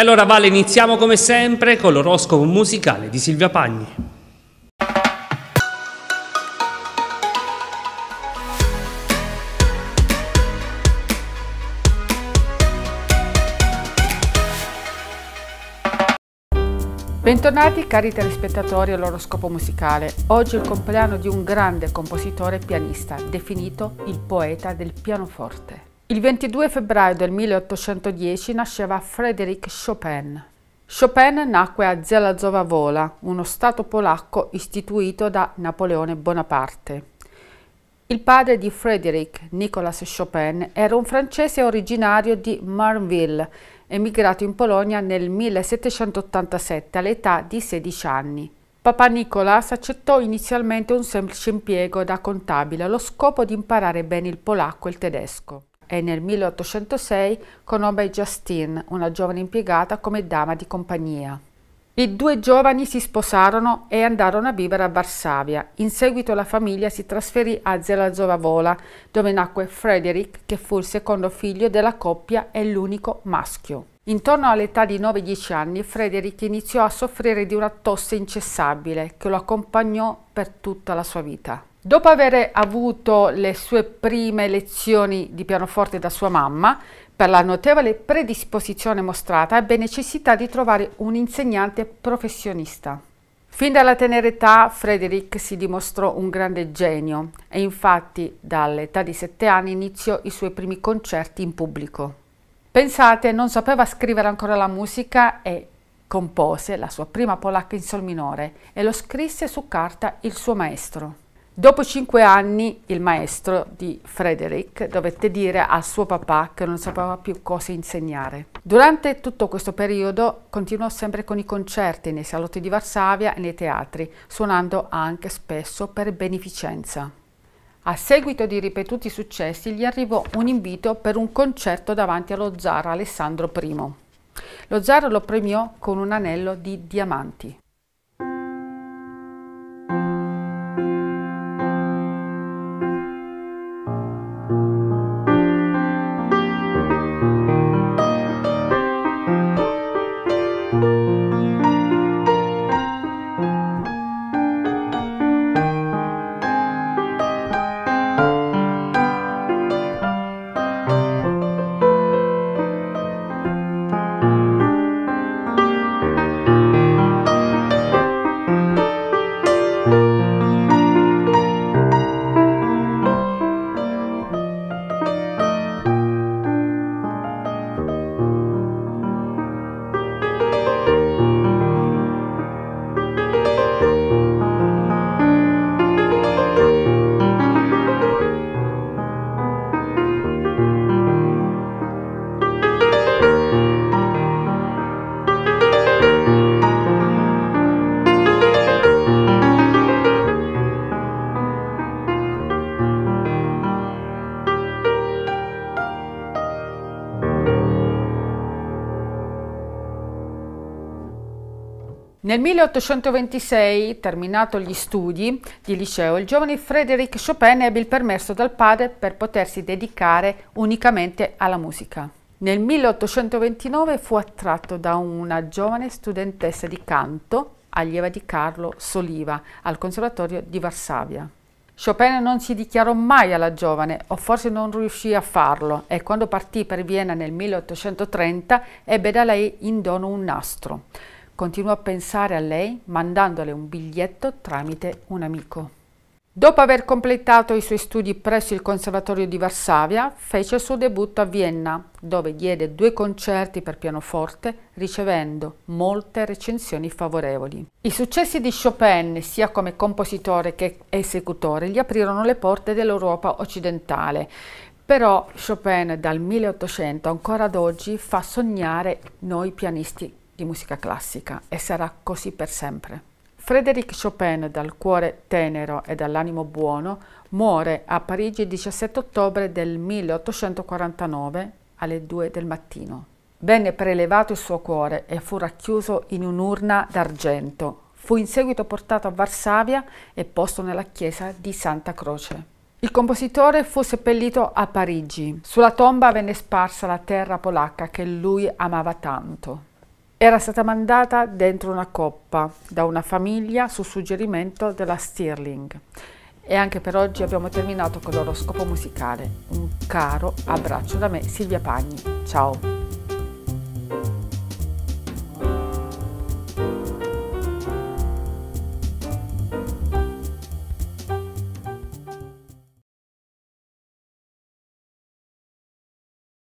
E allora Vale iniziamo come sempre con l'oroscopo musicale di Silvia Pagni. Bentornati cari telespettatori all'oroscopo musicale. Oggi è il compleanno di un grande compositore e pianista, definito il poeta del pianoforte. Il 22 febbraio del 1810 nasceva Frédéric Chopin. Chopin nacque a Zelazowa Wola, uno stato polacco istituito da Napoleone Bonaparte. Il padre di Frédéric, Nicolas Chopin, era un francese originario di Marville, emigrato in Polonia nel 1787 all'età di 16 anni. Papa Nicolas accettò inizialmente un semplice impiego da contabile allo scopo di imparare bene il polacco e il tedesco e nel 1806 conobbe Justine, una giovane impiegata come dama di compagnia. I due giovani si sposarono e andarono a vivere a Varsavia. In seguito la famiglia si trasferì a Zelazowa dove nacque Frederick, che fu il secondo figlio della coppia e l'unico maschio. Intorno all'età di 9-10 anni, Frederick iniziò a soffrire di una tosse incessabile che lo accompagnò per tutta la sua vita. Dopo aver avuto le sue prime lezioni di pianoforte da sua mamma, per la notevole predisposizione mostrata ebbe necessità di trovare un insegnante professionista. Fin dalla tenera età Frederick si dimostrò un grande genio e infatti dall'età di sette anni iniziò i suoi primi concerti in pubblico. Pensate, non sapeva scrivere ancora la musica e compose la sua prima polacca in sol minore e lo scrisse su carta il suo maestro. Dopo cinque anni il maestro di Frederick dovette dire al suo papà che non sapeva più cosa insegnare. Durante tutto questo periodo continuò sempre con i concerti nei salotti di Varsavia e nei teatri, suonando anche spesso per beneficenza. A seguito di ripetuti successi gli arrivò un invito per un concerto davanti allo zar Alessandro I. Lo zar lo premiò con un anello di diamanti. Nel 1826, terminato gli studi di liceo, il giovane Frédéric Chopin ebbe il permesso dal padre per potersi dedicare unicamente alla musica. Nel 1829 fu attratto da una giovane studentessa di canto, allieva di Carlo Soliva, al Conservatorio di Varsavia. Chopin non si dichiarò mai alla giovane, o forse non riuscì a farlo, e quando partì per Vienna nel 1830 ebbe da lei in dono un nastro. Continuò a pensare a lei mandandole un biglietto tramite un amico. Dopo aver completato i suoi studi presso il Conservatorio di Varsavia, fece il suo debutto a Vienna, dove diede due concerti per pianoforte, ricevendo molte recensioni favorevoli. I successi di Chopin, sia come compositore che esecutore, gli aprirono le porte dell'Europa occidentale. Però Chopin dal 1800 ancora ad oggi fa sognare noi pianisti di musica classica e sarà così per sempre. Frédéric Chopin, dal cuore tenero e dall'animo buono, muore a Parigi il 17 ottobre del 1849 alle 2 del mattino. Venne prelevato il suo cuore e fu racchiuso in un'urna d'argento. Fu in seguito portato a Varsavia e posto nella chiesa di Santa Croce. Il compositore fu seppellito a Parigi. Sulla tomba venne sparsa la terra polacca che lui amava tanto. Era stata mandata dentro una coppa da una famiglia su suggerimento della Stirling. E anche per oggi abbiamo terminato con l'oroscopo musicale. Un caro abbraccio da me, Silvia Pagni. Ciao!